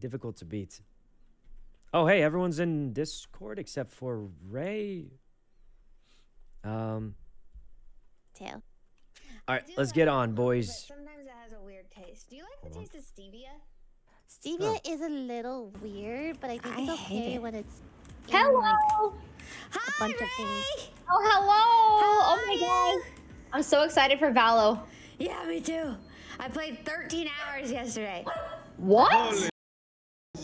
difficult to beat. Oh, hey, everyone's in Discord except for Rae. Um, Tail. all right, let's like get on, but boys. Sometimes it has a weird taste. Do you like the Hold on. taste of stevia? Stevia is a little weird, but I think it's hate okay it. when it's in, Hello. like, Hi, bunch of Rae! things. Oh, hello. How oh my are you? god. I'm so excited for Valo. Yeah, me too. I played 13 hours yesterday. What? Holy-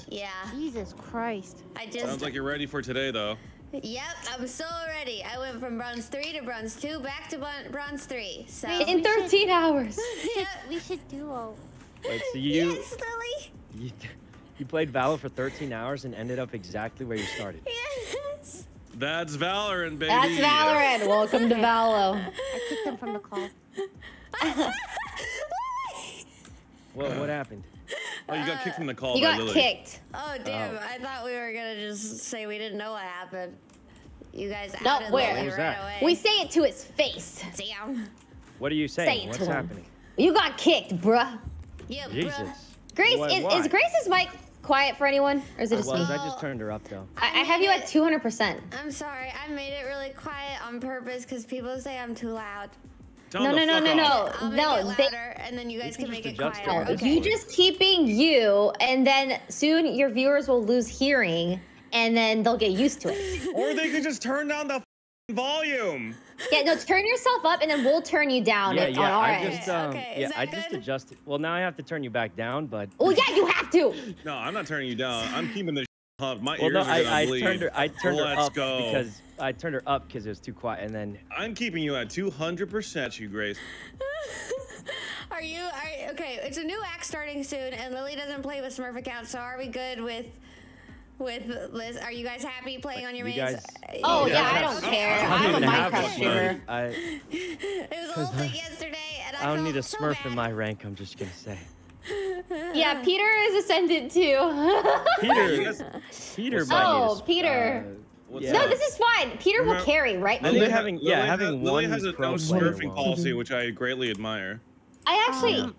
Yeah, Jesus Christ. I just. Sounds like you're ready for today, though. Yep, I'm so ready. I went from bronze three to bronze two, back to bronze three. So. In 13 hours. Yep. We should duo. Wait, so you, Yes, Lily. you you played Valor for 13 hours and ended up exactly where you started. Yes. That's Valorant, baby. That's Valorant. Welcome to Valo. I kicked him from the call. What what happened? Oh, you got kicked from the call You by got Lily. kicked. Oh, oh. damn! Oh. I thought we were gonna just say we didn't know what happened. You guys No, outed where? Lily right that? away. We say it to his face. damn. What are you saying? it What's to him. happening? You got kicked, bruh. Yeah, Jesus. bruh. Grace, Why- is, why? is Grace's mic quiet for anyone? Or is it It just was. me? I just turned her up though. I, I have you at 200%. I'm sorry. I made it really quiet on purpose because people say I'm too loud. Tell No, him no, no, no, off. no. I'll No, they- louder, and then you guys can can make just it adjust it. quieter. Okay. You just keep being you, and then soon your viewers will lose hearing, and then they'll get used to it. Or they could just turn down the volume. Yeah, no, turn yourself up, and then we'll turn you down Yeah, it- on yeah. our I end. just um, Okay, yeah, that I just good? adjusted. Well, now I have to turn you back down, but Oh yeah, you have to. No, I'm not turning you down. I'm keeping the up. My well, ears no, are gonna I, I bleed. turned her. I turned Let's up go. because I turned her up because it was too quiet, and then I'm keeping you at 200%, you Grace. Are you? Are okay? It's a new act starting soon, and Lily doesn't play with Smurf accounts. So are we good with? With Liz, are you guys happy playing on your you mains? guys- Oh Yeah, yeah, I I don't- don't care. I don't I'm a even have Minecraft one. streamer. I It was a whole thing yesterday, and I, I don't need a so Smurf bad. in my rank. I'm just gonna say. Yeah, Peter is ascendant too. Peter, Peter What's might up? need a Oh, s- Peter. Uh, What's yeah. No, this is fine. Peter will carry, right? I think Lily having- yeah, Lily having ha- Lily one has a pro no player policy, which I greatly admire. I actually, Um,